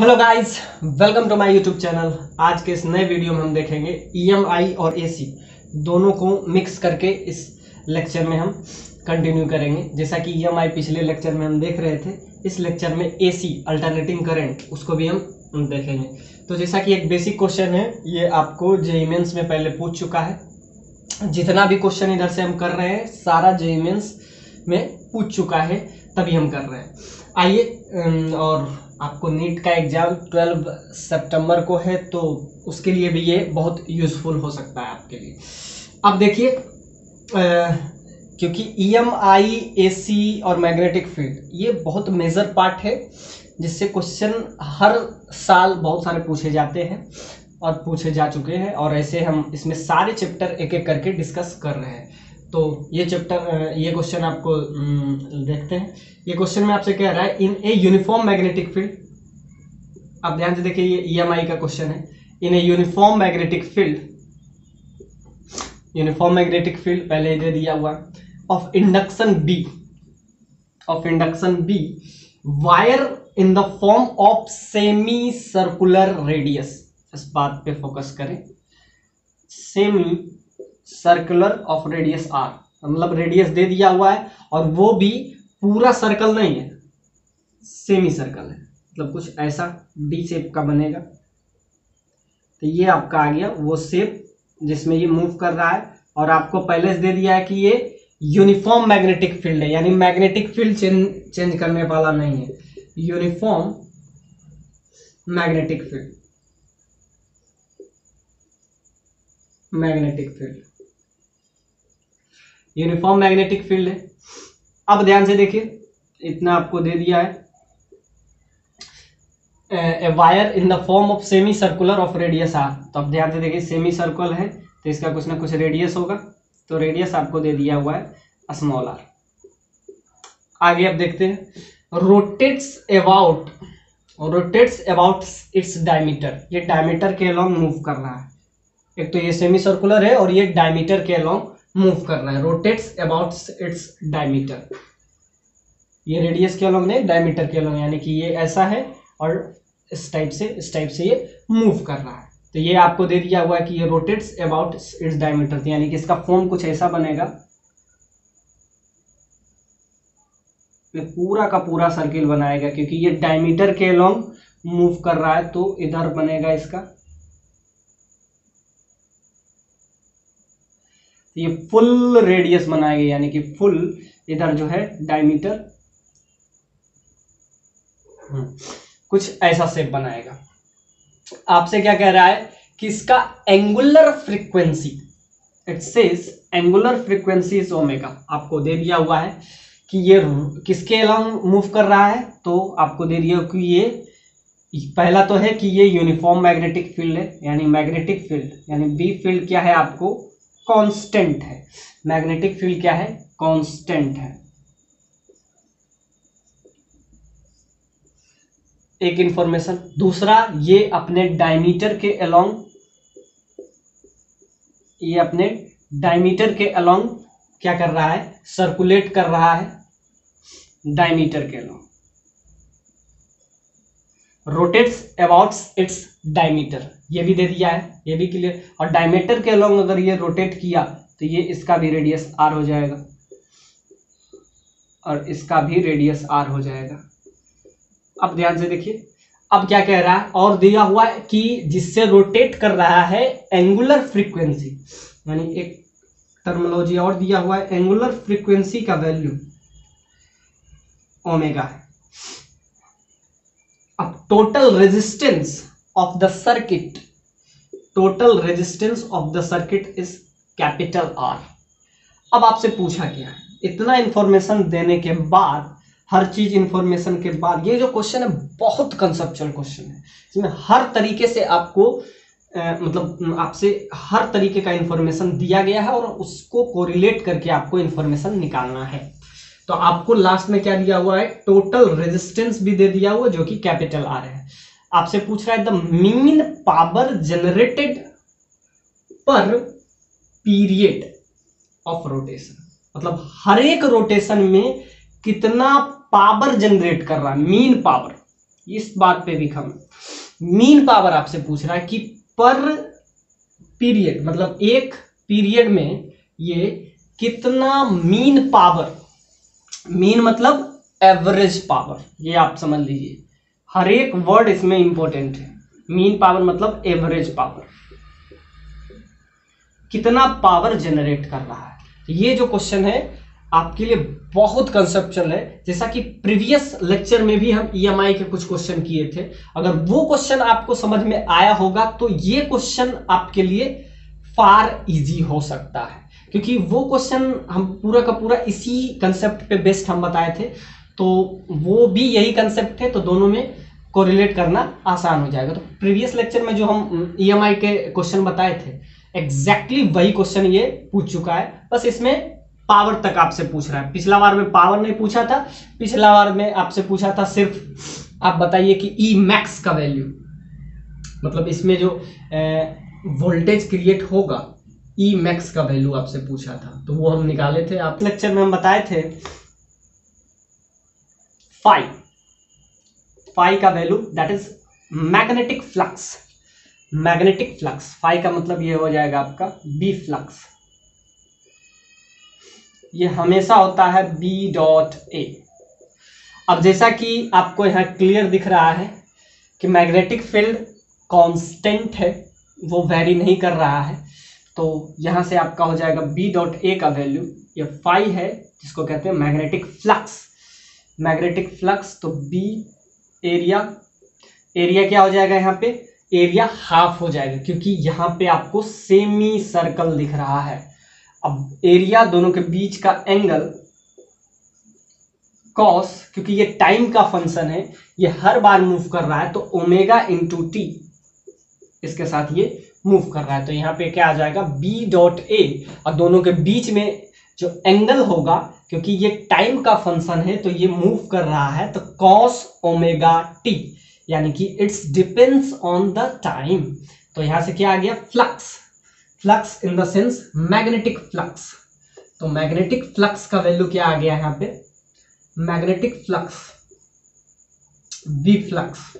Hello guys welcome to my YouTube channel आज के इस नए वीडियो में हम देखेंगे ईएमआई e और एसी दोनों को मिक्स करके इस लेक्चर में हम कंटिन्यू करेंगे जैसा कि ईएमआई e पिछले लेक्चर में हम देख रहे थे इस लेक्चर में एसी अल्टरनेटिंग करंट उसको भी हम देखेंगे तो जैसा कि एक बेसिक क्वेश्चन है ये आपको जेईमेंस में पहले पूछ चुका है जितना भी क्वेश्चन इधर से हम कर रहे हैं सारा जेईमेंस में पूछ चुका है तभी हम कर रहे हैं आइए और आपको नीट का एग्ज़ाम 12 सितंबर को है तो उसके लिए भी ये बहुत यूज़फुल हो सकता है आपके लिए अब देखिए क्योंकि ई एम आई ए सी और मैग्नेटिक फील्ड ये बहुत मेजर पार्ट है जिससे क्वेश्चन हर साल बहुत सारे पूछे जाते हैं और पूछे जा चुके हैं और ऐसे हम इसमें सारे चैप्टर एक एक करके डिस्कस कर रहे हैं तो ये चैप्टर ये क्वेश्चन आपको देखते हैं ये क्वेश्चन में आपसे कह रहा है in a uniform magnetic field आप ध्यान से देखिए ये ईएमआई का क्वेश्चन है in a uniform magnetic field uniform magnetic field पहले दे दिया हुआ of induction B of induction B wire in the form of semicircular radius इस बात पे फोकस करें semi circular of radius R मतलब रेडियस दे दिया हुआ है और वो भी पूरा सर्कल नहीं है सेमी सर्कल है मतलब कुछ ऐसा डी शेप का बनेगा तो ये आपका आ गया वो शेप जिसमें ये मूव कर रहा है और आपको पहले से दे दिया है कि ये यूनिफॉर्म मैग्नेटिक फील्ड है यानी मैग्नेटिक फील्ड चेंज चेंज करने वाला नहीं है uniform magnetic field magnetic field uniform magnetic field है अब ध्यान से देखिए इतना आपको दे दिया है a wire in the form of semicircular of radius R तो अब ध्यान से देखिए सेमी सर्कुलर है तो इसका कुछ ना कुछ रेडियस होगा तो रेडियस आपको दे दिया हुआ है स्मॉल आर आगे आप देखते हैं rotates about rotates about its diameter ये डायमीटर के अलॉन्ग मूव कर रहा है एक तो ये सेमी सर्कुलर है और ये डायमीटर के अलॉन्ग मूव कर रहा है रोटेट्स अबाउट इट्स डायमीटर ये रेडियस के अलॉन्ग नहीं डायमीटर के अलॉन्ग यानी कि ये ऐसा है और इस टाइप से इस टाइप से ये मूव कर रहा है तो ये आपको दे दिया हुआ है कि ये रोटेट्स अबाउट इट्स डायमीटर यानी कि इसका फॉर्म कुछ ऐसा बनेगा पूरा का पूरा सर्किल बनाएगा क्योंकि ये डायमीटर के अलॉन्ग मूव कर रहा है तो इधर बनेगा इसका तो ये फुल रेडियस बनाया यानी कि फुल इधर जो है डायमीटर हम्म, कुछ ऐसा सेप बनाएगा आपसे क्या कह रहा है कि इसका एंगुलर फ्रीक्वेंसी इट से एंगुलर फ्रीक्वेंसी ओमेगा आपको दे दिया हुआ है कि ये किसके अलॉन्ग मूव कर रहा है तो आपको दे दिया कि ये पहला तो है कि ये यूनिफॉर्म मैग्नेटिक फील्ड है यानी मैग्नेटिक फील्ड यानी बी फील्ड क्या है आपको कांस्टेंट है मैग्नेटिक फील्ड क्या है कांस्टेंट है एक इंफॉर्मेशन दूसरा ये अपने डायमीटर के अलोंग ये अपने डायमीटर के अलोंग क्या कर रहा है सर्कुलेट कर रहा है डायमीटर के along rotates about its diameter ये भी दे दिया है ये भी क्लियर और डायमीटर के अलॉन्ग अगर ये रोटेट किया तो ये इसका भी रेडियस आर हो जाएगा और इसका भी रेडियस आर हो जाएगा अब ध्यान से देखिए अब क्या कह रहा है और दिया हुआ है कि जिससे रोटेट कर रहा है एंगुलर फ्रीक्वेंसी यानी एक टर्मोलॉजी और दिया हुआ है एंगुलर फ्रीक्वेंसी का वैल्यू ओमेगा है अब total resistance of the circuit total resistance of the circuit is capital R अब आपसे पूछा गया है इतना इंफॉर्मेशन देने के बाद हर चीज इंफॉर्मेशन के बाद ये जो क्वेश्चन है बहुत कंसेप्चुअल क्वेश्चन है इसमें हर तरीके से आपको आ, मतलब आपसे हर तरीके का इंफॉर्मेशन दिया गया है और उसको कोरिलेट करके आपको इंफॉर्मेशन निकालना है तो आपको लास्ट में क्या दिया हुआ है टोटल रेजिस्टेंस भी दे दिया हुआ जो कि कैपिटल आर है आपसे पूछ रहा है the mean power generated per period of rotation मतलब हर एक रोटेशन में कितना पावर जनरेट कर रहा है मीन पावर इस बात पे भी हम मीन पावर आपसे पूछ रहा है कि पर पीरियड मतलब एक पीरियड में ये कितना मीन पावर मीन मतलब एवरेज पावर ये आप समझ लीजिए हर एक वर्ड इसमें इंपॉर्टेंट है मीन पावर मतलब एवरेज पावर कितना पावर जनरेट कर रहा है ये जो क्वेश्चन है आपके लिए बहुत कंसेप्चुअल है जैसा कि प्रीवियस लेक्चर में भी हम ईएमआई e के कुछ क्वेश्चन किए थे अगर वो क्वेश्चन आपको समझ में आया होगा तो ये क्वेश्चन आपके लिए फार इजी हो सकता है क्योंकि वो क्वेश्चन हम पूरा का पूरा इसी कंसेप्ट पे बेस्ड हम बताए थे तो वो भी यही कंसेप्ट थे तो दोनों में कोरिलेट करना आसान हो जाएगा तो प्रीवियस लेक्चर में जो हम ई e के क्वेश्चन बताए थे एग्जैक्टली exactly वही क्वेश्चन ये पूछ चुका है बस इसमें पावर तक आपसे पूछ रहा है पिछला बार में पावर नहीं पूछा था पिछला बार में आपसे पूछा था सिर्फ आप बताइए कि ई मैक्स का वैल्यू मतलब इसमें जो वोल्टेज क्रिएट होगा ई मैक्स का वैल्यू आपसे पूछा था तो वो हम निकाले थे आप लेक्चर में हम बताए थे फाइव फाइव का value that is magnetic flux magnetic flux five का मतलब ये हो जाएगा आपका बी फ्लक्स ये हमेशा होता है बी डॉट ए अब जैसा कि आपको यहां क्लियर दिख रहा है कि मैग्नेटिक फील्ड कांस्टेंट है वो वेरी नहीं कर रहा है तो यहां से आपका हो जाएगा बी डॉट ए का वैल्यू ये फाइव है जिसको कहते हैं मैग्नेटिक फ्लक्स मैग्नेटिक फ्लक्स तो बी एरिया एरिया क्या हो जाएगा यहाँ पे एरिया हाफ हो जाएगा क्योंकि यहाँ पे आपको सेमी सर्कल दिख रहा है अब एरिया दोनों के बीच का एंगल कॉस क्योंकि ये टाइम का फंक्शन है ये हर बार मूव कर रहा है तो ओमेगा इंटू टी इसके साथ ये मूव कर रहा है तो यहाँ पे क्या आ जाएगा बी डॉट ए और दोनों के बीच में जो एंगल होगा क्योंकि ये टाइम का फंक्शन है तो ये मूव कर रहा है तो कॉस ओमेगा टी यानी कि it's depends on the time तो यहां से क्या आ गया flux flux in the sense magnetic flux तो मैग्नेटिक फ्लक्स का वैल्यू क्या आ गया यहां पे magnetic flux B flux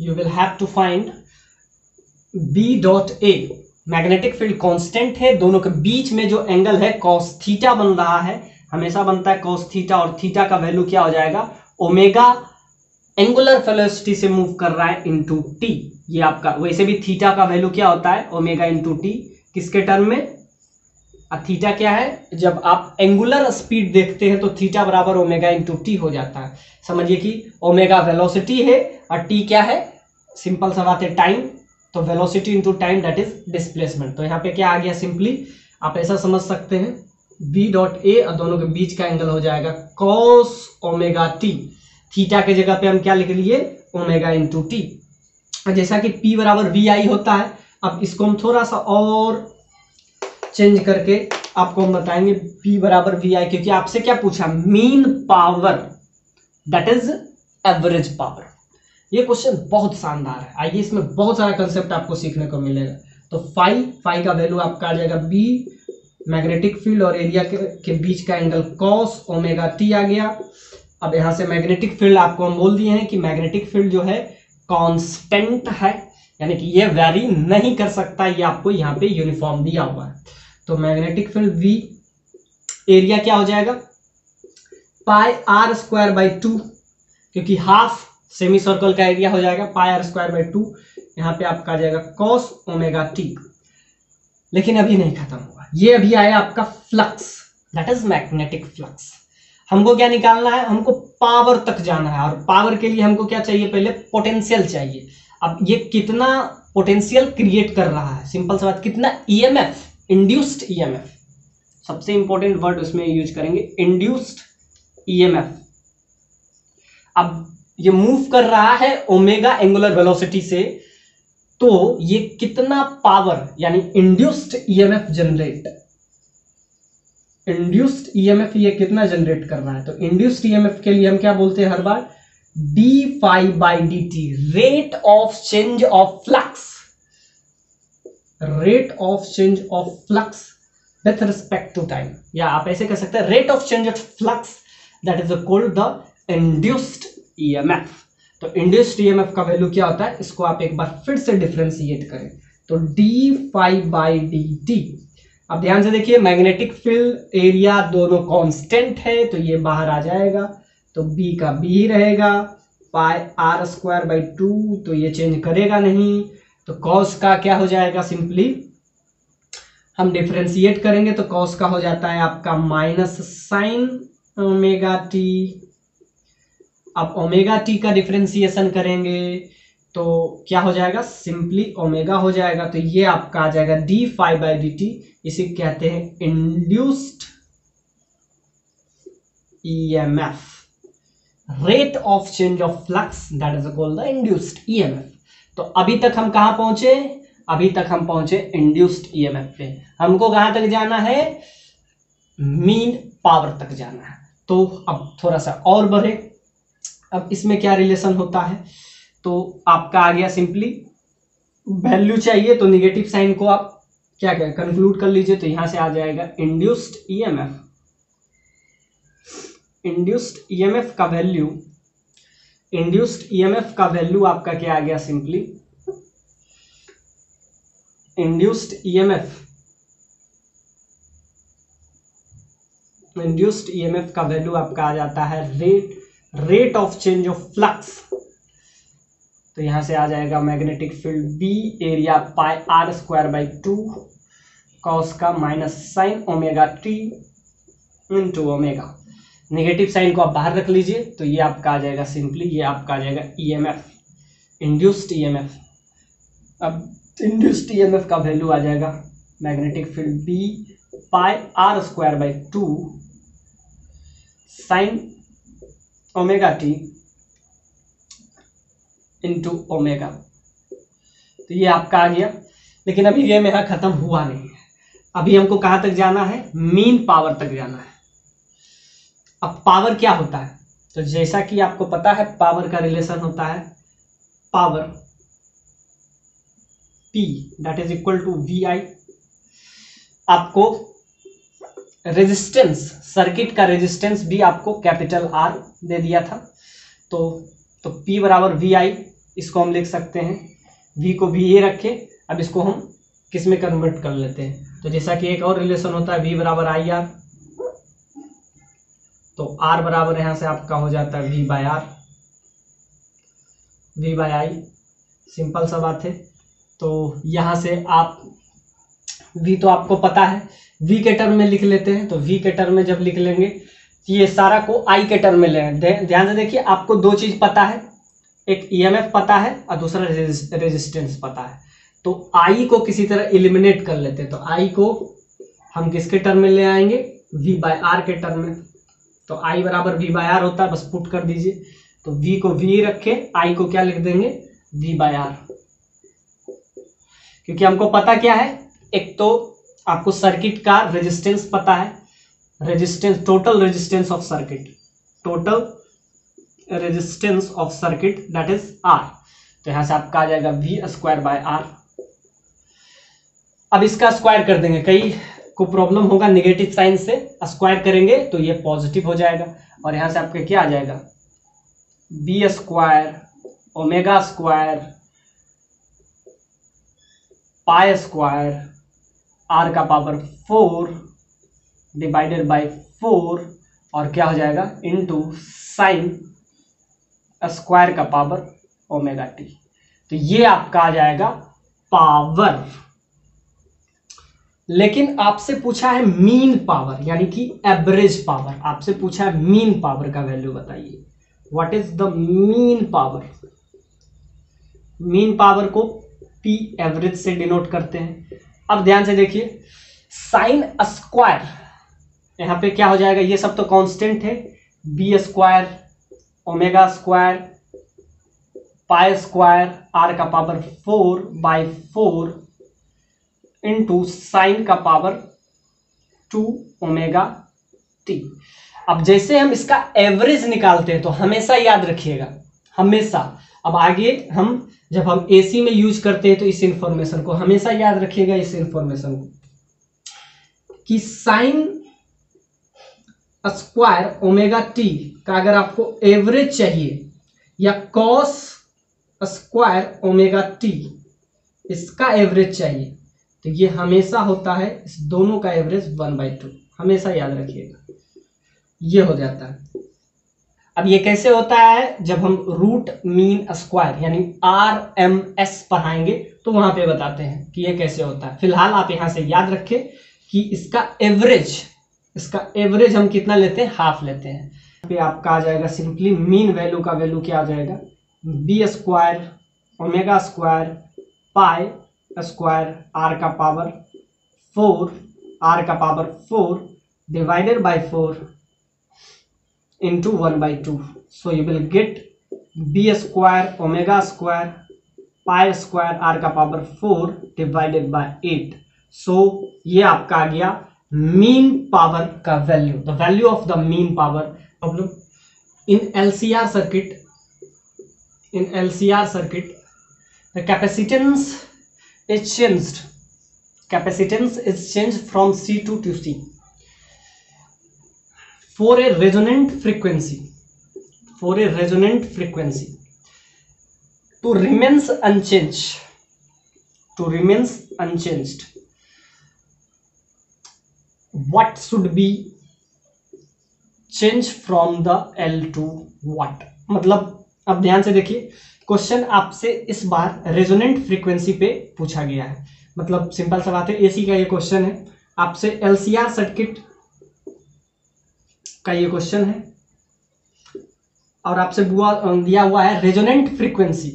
you will have to find B dot A magnetic field constant है दोनों के बीच में जो एंगल है कॉस थीटा बन रहा है हमेशा बनता है कॉस थीटा और थीटा का वैल्यू क्या हो जाएगा ओमेगा एंगुलर फेलोसिटी से मूव कर रहा है इंटू टी ये आपका वैसे भी थीटा का वैल्यू क्या होता है ओमेगा इंटू टी किसके टर्म में थीटा क्या है जब आप एंगुलर स्पीड देखते हैं तो थीटा बराबर ओमेगा इंटू टी हो जाता है समझिए कि ओमेगा वेलोसिटी है और टी क्या है सिंपल सा बात है टाइम तो velocity into time that is displacement तो यहाँ पे क्या आ गया सिंपली आप ऐसा समझ सकते हैं बी डॉट ए और दोनों के बीच का एंगल हो जाएगा कॉस ओमेगा टी थीटा के जगह पे हम क्या लिख लिए ओमेगा इंटू टी जैसा कि पी बराबर वी आई होता है अब इसको हम थोड़ा सा और चेंज करके आपको हम बताएंगे पी बराबर वी आई क्योंकि आपसे क्या पूछा mean power that is average power ये क्वेश्चन बहुत शानदार है आइए इसमें बहुत सारा कंसेप्ट आपको सीखने को मिलेगा तो फाइव फाइव का वैल्यू आपका आ जाएगा बी मैग्नेटिक फील्ड और एरिया के, के बीच का एंगल कॉस ओमेगा टी आ गया अब यहां से मैग्नेटिक फील्ड आपको हम बोल दिए हैं कि मैग्नेटिक फील्ड जो है कॉन्स्टेंट है यानी कि ये वेरी नहीं कर सकता ये आपको यहां पे यूनिफॉर्म दिया हुआ है तो मैग्नेटिक फील्ड वी एरिया क्या हो जाएगा pi R square by two क्योंकि हाफ सेमी सर्कल का एरिया हो जाएगा पायर स्क्वायर बाई टू यहाँ पे आपका आ जाएगा कॉस ओमेगा टी लेकिन अभी नहीं खत्म हुआ ये अभी आया आपका flux that is magnetic flux हमको क्या निकालना है हमको पावर तक जाना है और पावर के लिए हमको क्या चाहिए पहले पोटेंशियल चाहिए अब ये कितना पोटेंशियल क्रिएट कर रहा है सिंपल सा बात कितना ईएमएफ इंड्यूस्ड ईएमएफ सबसे इंपॉर्टेंट वर्ड उसमें यूज करेंगे इंड्यूस्ड ईएमएफ e अब ये मूव कर रहा है ओमेगा एंगुलर वेलोसिटी से तो ये कितना पावर यानी induced EMF generate induced EMF ये कितना जनरेट कर रहा है तो इंड्यूस्ड ईएमएफ e के लिए हम क्या बोलते हैं हर बार d five by d t rate of change of flux rate of change of flux with respect to time या आप ऐसे कह सकते हैं rate of change of flux that is called the induced EMF e तो induced EMF e का value क्या होता है इसको आप एक बार फिर से डिफ्रेंसिएट करें तो d five by d t अब ध्यान से देखिए मैग्नेटिक फील्ड एरिया दोनों कांस्टेंट है तो ये बाहर आ जाएगा तो बी का बी ही रहेगा pi R square by two तो ये चेंज करेगा नहीं तो कॉस का क्या हो जाएगा सिंपली हम डिफ्रेंशिएट करेंगे तो कॉस का हो जाता है आपका माइनस साइन ओमेगा टी अब ओमेगा टी का डिफ्रेंसिएशन करेंगे तो क्या हो जाएगा सिंपली ओमेगा हो जाएगा तो ये आपका आ जाएगा d five by d t इसे कहते हैं induced EMF rate of change of flux that is called the induced EMF तो अभी तक हम कहां पहुंचे अभी तक हम पहुंचे इंड्यूस्ड ईएमएफ पे हमको कहां तक जाना है मीन पावर तक जाना है तो अब थोड़ा सा और बढ़े अब इसमें क्या रिलेशन होता है तो आपका आ गया सिंपली वैल्यू चाहिए तो निगेटिव साइन को आप क्या क्या कंक्लूड कर लीजिए तो यहां से आ जाएगा इंड्यूस्ड एफ इंड्यूस्ड एफ का वैल्यू इंड्यूस्ड एफ का वैल्यू आपका क्या आ गया simply induced F induced F का वैल्यू आपका आ जाता है rate rate of change of flux तो यहां से आ जाएगा magnetic field B area pi R square by two cos का minus sine omega t into omega negative sign को आप बाहर रख लीजिए तो ये आपका आ जाएगा सिंपली ये आपका आ जाएगा ईएमएफ इंड्यूस्ड ईएमएफ अब इंड्यूस्ड ईएमएफ e का वैल्यू आ जाएगा magnetic field B pi R square by two sine omega t into omega तो ये आपका आ गया लेकिन अभी ये मेरा ख़त्म हुआ नहीं है अभी हमको कहां तक जाना है मीन पावर तक जाना है अब पावर क्या होता है तो जैसा कि आपको पता है पावर का रिलेशन होता है power P that is equal to V I आपको रेजिस्टेंस सर्किट का रेजिस्टेंस भी आपको कैपिटल आर दे दिया था तो तो P बराबर वी आई इसको हम लिख सकते हैं V को भी ए रखे अब इसको हम किस में कन्वर्ट कर लेते हैं तो जैसा कि एक और रिलेशन होता है V बराबर आई आर तो R बराबर यहां से आपका हो जाता है V by R V by I simple सा बात है तो यहां से आप V तो आपको पता है V के टर्म में लिख लेते हैं तो V के टर्म में जब लिख लेंगे ये सारा को आई के टर्म में ले ध्यान से देखिए आपको दो चीज़ पता है एक ईएमएफ e पता है और दूसरा रेजिस्टेंस पता है तो आई को किसी तरह इलिमिनेट कर लेते हैं तो आई को हम किसके टर्म में ले आएंगे वी बाय आर के टर्म में तो आई बराबर वी बाय आर होता है बस पुट कर दीजिए तो वी को वी रखे आई को क्या लिख देंगे वी बाय आर क्योंकि हमको पता क्या है एक तो आपको सर्किट का रेजिस्टेंस पता है resistance total resistance of circuit total resistance of circuit that is R तो यहां से आपका आ जाएगा V स्क्वायर बाय आर अब इसका स्क्वायर कर देंगे कई को प्रॉब्लम होगा निगेटिव साइन से स्क्वायर करेंगे तो ये पॉजिटिव हो जाएगा और यहां से आपके क्या आ जाएगा B square omega square pi square R का power four divided by four और क्या हो जाएगा इंटू साइन स्क्वायर का पावर ओमेगा टी तो ये आपका आ जाएगा पावर लेकिन आपसे पूछा है मीन पावर यानी कि एवरेज पावर आपसे पूछा है मीन पावर का वैल्यू बताइए what is the mean power mean power को पी एवरेज से डिनोट करते हैं अब ध्यान से देखिए साइन स्क्वायर यहाँ पे क्या हो जाएगा ये सब तो कांस्टेंट है B square omega square pi square R का power four by four into sine का पावर टू ओमेगा टी अब जैसे हम इसका एवरेज निकालते हैं तो हमेशा याद रखिएगा हमेशा अब आगे हम जब हम एसी में यूज करते हैं तो इस इंफॉर्मेशन को हमेशा याद रखिएगा इस इंफॉर्मेशन को कि साइन स्क्वायर ओमेगा टी का अगर आपको एवरेज चाहिए या कॉस स्क्वायर ओमेगा टी इसका एवरेज चाहिए तो ये हमेशा होता है इस दोनों का एवरेज वन बाई टू हमेशा याद रखिएगा ये हो जाता है अब ये कैसे होता है जब हम रूट मीन स्क्वायर यानी आर एम एस पढ़ाएंगे तो वहां पे बताते हैं कि ये कैसे होता है फिलहाल आप यहां से याद रखें कि इसका एवरेज इसका एवरेज हम कितना लेते हैं हाफ लेते हैं पे आपका आ जाएगा सिंपली मीन वैल्यू का वैल्यू क्या आ जाएगा B square omega square pi square R का पावर फोर आर का power four divided by four into one by two so you will get B square omega square pi square R का power four divided by eight so ये आपका आ गया mean power ka value, the value of the mean power problem in LCR circuit, the capacitance is changed. Capacitance is changed from C2 to C for a resonant frequency. For a resonant frequency to remains unchanged. what should be change from the L to what मतलब अब ध्यान से देखिए question आपसे इस बार resonant frequency पे पूछा गया है मतलब सिंपल सा बात है एसी का ये क्वेश्चन है आपसे एलसीआर सर्किट का ये क्वेश्चन है और आपसे दिया हुआ है रेजोनेंट फ्रीक्वेंसी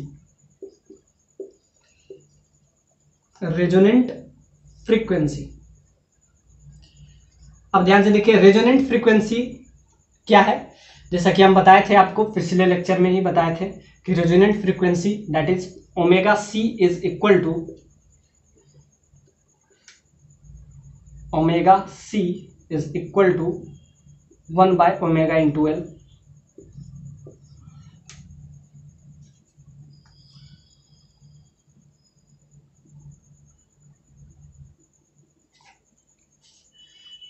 रेजोनेंट फ्रीक्वेंसी अब ध्यान से देखिए रेजोनेंट फ्रीक्वेंसी क्या है जैसा कि हम बताए थे आपको पिछले लेक्चर में ही बताए थे कि resonant frequency that is omega C is equal to omega C is equal to one by omega into L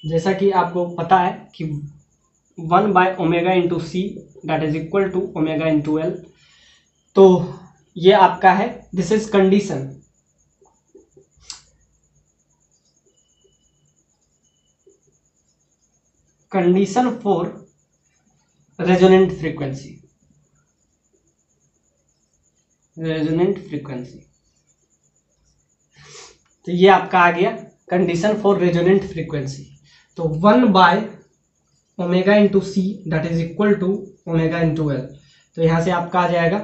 जैसा कि आपको पता है कि one by omega into C that is equal to omega into L तो ये आपका है this is condition condition for resonant frequency resonant frequency तो ये आपका आ गया कंडीशन फॉर रेजोनेंट फ्रीक्वेंसी तो one by omega into C that is equal to omega into L तो यहां से आपका आ जाएगा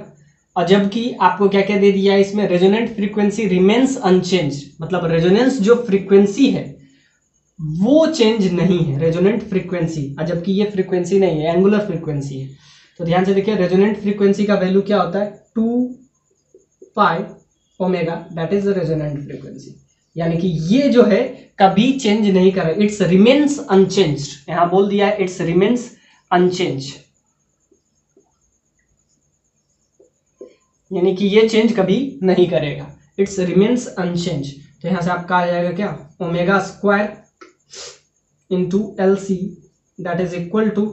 और जबकि आपको क्या क्या दे दिया है इसमें रेजोनेंट फ्रीक्वेंसी रिमेन्स अनचेंज मतलब रेजोनेंस जो फ्रीक्वेंसी है वो चेंज नहीं है रेजोनेंट फ्रीक्वेंसी और जबकि ये फ्रीक्वेंसी नहीं है एंगुलर फ्रीक्वेंसी है तो ध्यान से देखिए रेजोनेंट फ्रीक्वेंसी का वैल्यू क्या होता है two pi omega that is the resonant frequency यानी कि ये जो है कभी चेंज नहीं करे इट्स रिमेन्स अनचेंज यहां बोल दिया इट्स रिमेन्स अनचेंज यानी कि ये चेंज कभी नहीं करेगा इट्स रिमेन्स अनचेंज तो यहां से आपका आ जाएगा क्या omega square into L C that is equal to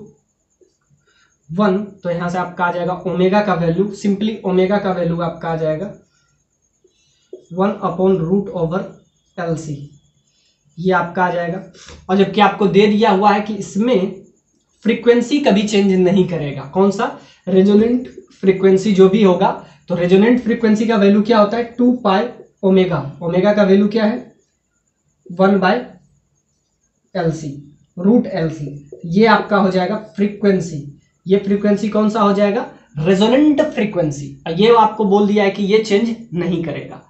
one तो यहां से आपका आ जाएगा ओमेगा का वैल्यू सिंपली ओमेगा का वैल्यू आपका आ जाएगा one upon root over L C ये आपका आ जाएगा और जबकि आपको दे दिया हुआ है कि इसमें फ्रीक्वेंसी कभी चेंज नहीं करेगा कौन सा रेजोनेंट फ्रीक्वेंसी जो भी होगा तो रेजोनेंट फ्रीक्वेंसी का वैल्यू क्या होता है टू पाई ओमेगा ओमेगा का वैल्यू क्या है one by L C root L C ये आपका हो जाएगा फ्रीक्वेंसी ये फ्रीक्वेंसी कौन सा हो जाएगा रेजोनेंट फ्रीक्वेंसी ये आपको बोल दिया है कि ये चेंज नहीं करेगा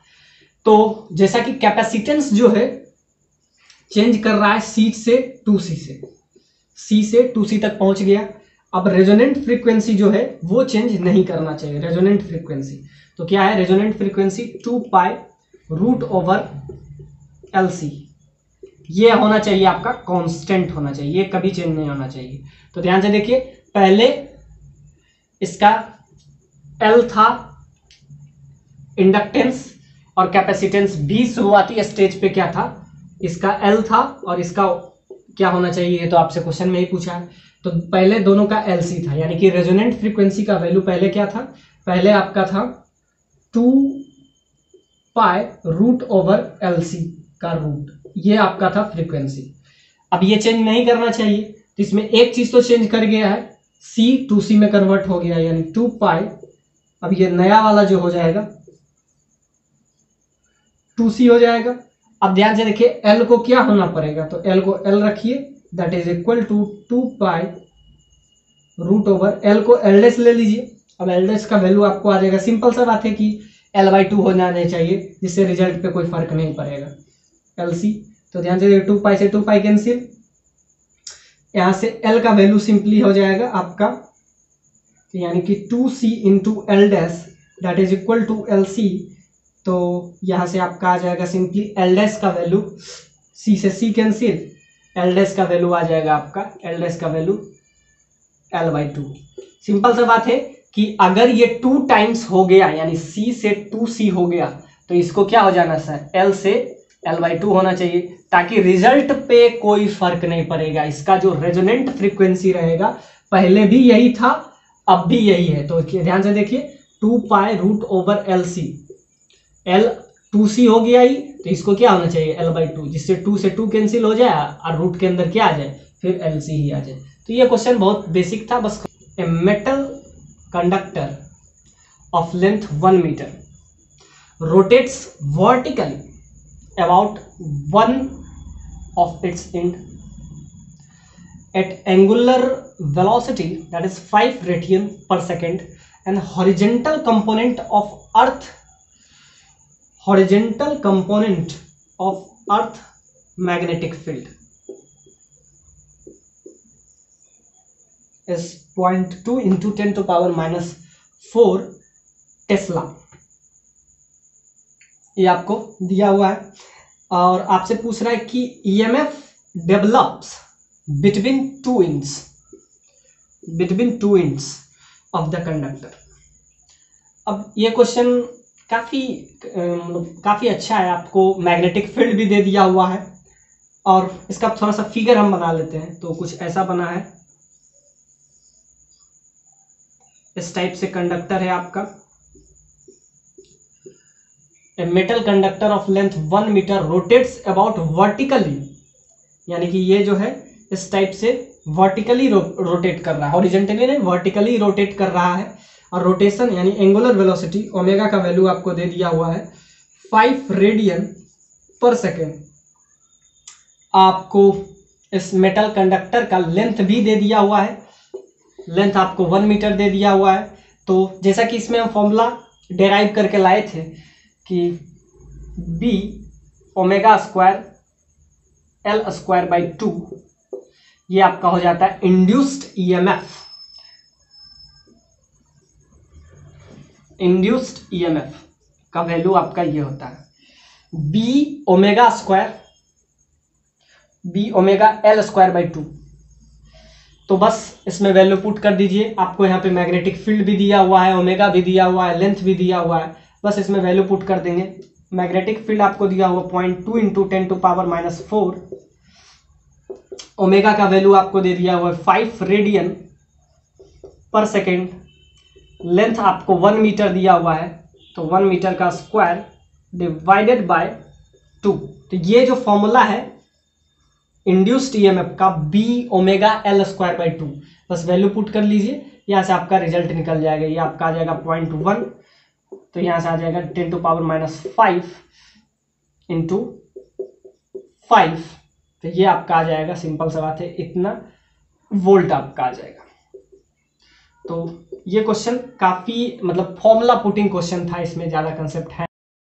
तो जैसा कि कैपेसिटेंस जो है चेंज कर रहा है सी से टू सी से सी से टू सी तक पहुंच गया अब रेजोनेंट फ्रीक्वेंसी जो है वो चेंज नहीं करना चाहिए रेजोनेंट फ्रीक्वेंसी तो क्या है resonant frequency two pi root over L C ये होना चाहिए आपका कांस्टेंट होना चाहिए ये कभी चेंज नहीं होना चाहिए तो ध्यान से देखिए पहले इसका एल था इंडक्टेंस और कैपेसिटेंस बी शुरुआती स्टेज पे क्या था इसका एल था और इसका क्या होना चाहिए ये तो आपसे क्वेश्चन में ही पूछा है तो पहले दोनों का एल सी था यानी कि रेजोनेंट फ्रीक्वेंसी का वैल्यू पहले क्या था पहले आपका था to pi root over L C का रूट ये आपका था फ्रीक्वेंसी अब ये चेंज नहीं करना चाहिए तो इसमें एक चीज तो चेंज कर गया है सी टू सी में कन्वर्ट हो गया यानी टू पाई अब ये नया वाला जो हो जाएगा टू सी हो जाएगा अब ध्यान से देखिए एल को क्या होना पड़ेगा तो एल को एल रखिए that is equal to two pi root over L को एलडेस ले लीजिए अब एलडेस का वैल्यू आपको आ जाएगा सिंपल सा बात है कि एल बाई टू हो जाना चाहिए जिससे रिजल्ट पे कोई फर्क नहीं पड़ेगा एल सी तो ध्यान से देखिए टू पाई से टू पाई कैंसिल यहां से एल का वैल्यू सिंपली हो जाएगा आपका तो यानी कि two C into L dash that is equal to L C तो यहाँ से आपका आ जाएगा सिंपली एलडेस का वैल्यू सी से सी कैंसिल एल का वैल्यू आ जाएगा आपका एलडेस का value L by two simple सा बात है कि अगर ये टू टाइम्स हो गया यानी सी से टू सी हो गया तो इसको क्या हो जाना सर एल से एल बाई टू होना चाहिए ताकि रिजल्ट पे कोई फर्क नहीं पड़ेगा इसका जो रेजोनेंट फ्रीक्वेंसी रहेगा पहले भी यही था अब भी यही है तो ध्यान से देखिए two pi root over L C L two C हो गया ही तो इसको क्या होना चाहिए एल बाई टू जिससे टू से टू कैंसिल हो जाए और रूट के अंदर क्या आ जाए फिर एल सी ही आ जाए तो ये क्वेश्चन बहुत बेसिक था बस a metal conductor of length one metre rotates vertically about one of its end at angular velocity that is five radian per second and horizontal component of earth horizontal component of earth magnetic field point two into ten to power minus four tesla ये आपको दिया हुआ है और आपसे पूछ रहा है कि EMF develops between two inch between two inch of the conductor अब ये क्वेश्चन काफ़ी काफ़ी अच्छा है आपको मैग्नेटिक फील्ड भी दे दिया हुआ है और इसका थोड़ा सा फिगर हम बना लेते हैं तो कुछ ऐसा बना है इस टाइप से कंडक्टर है आपका a metal conductor of length one metre rotates about vertically यानी कि ये जो है इस टाइप से वर्टिकली रो, रोटेट कर रहा है ऑरिजेंटली नहीं वर्टिकली रोटेट कर रहा है और रोटेशन यानी एंगुलर वेलोसिटी ओमेगा का वैल्यू आपको दे दिया हुआ है फाइव रेडियन पर सेकेंड आपको इस मेटल कंडक्टर का लेंथ भी दे दिया हुआ है लेंथ आपको वन मीटर दे दिया हुआ है तो जैसा कि इसमें हम फॉर्मूला डेराइव करके लाए थे कि B omega square L square by two ये आपका हो जाता है induced EMF e induced EMF e का वैल्यू आपका ये होता है B omega square B omega L square by two तो बस इसमें वैल्यू पुट कर दीजिए आपको यहाँ पे मैग्नेटिक फील्ड भी दिया हुआ है ओमेगा भी दिया हुआ है लेंथ भी दिया हुआ है बस इसमें वैल्यू पुट कर देंगे मैग्नेटिक फील्ड आपको दिया हुआ point two into ten to power minus four omega का वैल्यू आपको दे दिया हुआ है five radian per second length आपको वन मीटर दिया हुआ है तो वन मीटर का स्क्वायर डिवाइडेड बाय टू तो ये जो फॉर्मूला है इंड्यूस्ड एफ e का B omega L square by two बस वैल्यू पुट कर लीजिए यहाँ से आपका रिजल्ट निकल जाएगा ये आपका आ जाएगा पॉइंट वन तो यहाँ से आ जाएगा ten to power minus five into five तो ये आपका आ जाएगा सिंपल सा बात है इतना वोल्ट आपका आ जाएगा तो ये क्वेश्चन काफ़ी मतलब फॉर्मूला पुटिंग क्वेश्चन था इसमें ज़्यादा कंसेप्ट है